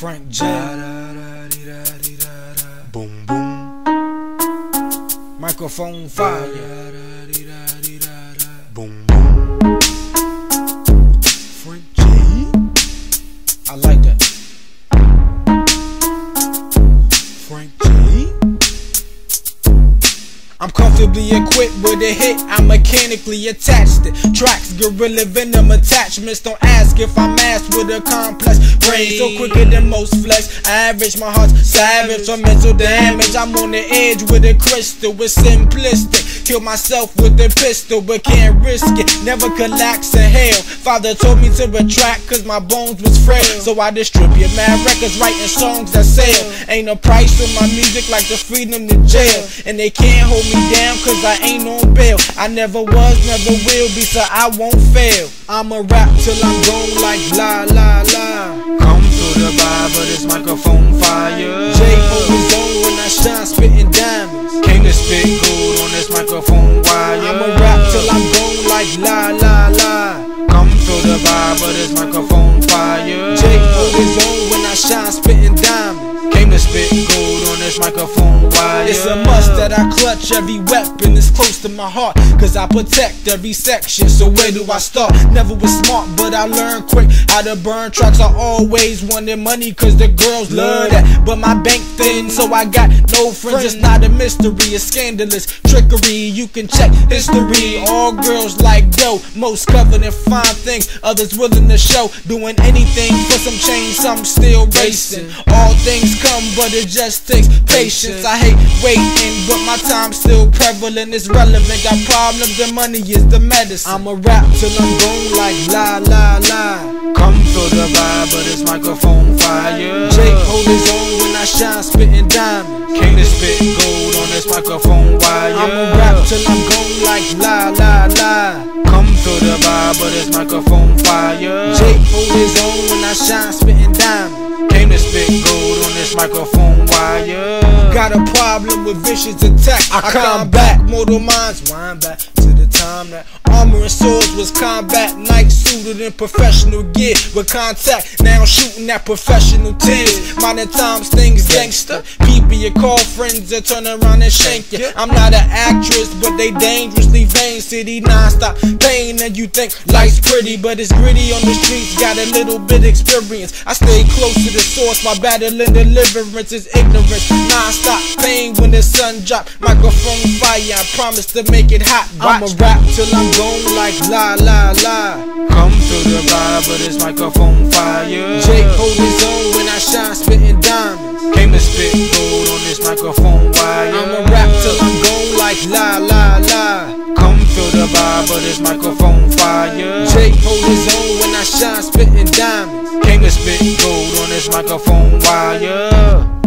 Frank J. Boom boom. Microphone fire. I'm comfortably equipped with a hit. I'm mechanically attached to tracks, gorilla venom attachments. Don't ask if I'm asked with a complex brain. So quicker than most flex. Average, my heart's savage from mental damage. I'm on the edge with a crystal. It's simplistic. Kill myself with a pistol, but can't risk it. Never collapse in hell. Father told me to retract, cause my bones was frail. So I distribute mad records, writing songs that sell. Ain't no price for my music like the freedom to jail. And they can't hold me down cause I ain't on bail. I never was, never will be, so I won't fail. I'ma rap till I'm gone like la la la. Come through the Bible, this microphone fire. J hold his own when I shine, spitting diamonds. Came to spit gold on this microphone wire. I'ma rap till I'm gone like la la la. Come through the Bible, this microphone fire. J hold his own when I shine, spitting diamonds. Came to spit gold on this microphone wire. It's a must that I clutch every weapon that's close to my heart. Cause I protect every section. So where do I start? Never was smart, but I learned quick how to burn tracks. I always wanted money cause the girls love that. But my bank thin, so I got no friends. It's not a mystery, it's scandalous trickery. You can check history. All girls like dough, most covered in fine things. Others willing to show, doing anything for some change. Some still racing. All things come, but it just takes patience. I hate waiting, but my time's still prevalent. It's relevant. Got problems, and money is the medicine. I'ma rap till I'm gone like la la la. Come through the Bible, this microphone fire. Jake hold his own when I shine, spitting diamonds. Came to spit gold on this microphone wire. I'ma rap till I'm gone like la la la. Come through the vibe Bible, this microphone fire. Jake hold his own when I shine, spitting diamonds. Came to spit gold on this microphone wire. Got a problem with vicious attack. I combat mortal minds. Wind back to the time that armor and swords was combat. Night suited in professional gear with contact. Now shooting at professional teams. Modern times things gangster. People you call friends that turn around and shank you. I'm not an actress, but they dangerously vain. City non-stop pain, and you think life's pretty, but it's gritty on the streets. Got a little bit experience. I stay close to the source. My battling deliverance is ignorance. Non-stop pain when the sun drop. Microphone fire. I promise to make it hot. I'ma rap till I'm gone like la la la. Come through the Bible, this microphone fire. Jake hold his own when I shine, spitting diamonds. Came to spit gold on this microphone wire. I'ma rap till I'm gone like la la la. Come through the Bible, this microphone fire. Jake hold his own when I shine, spitting diamonds. Came to spit gold on this microphone wire.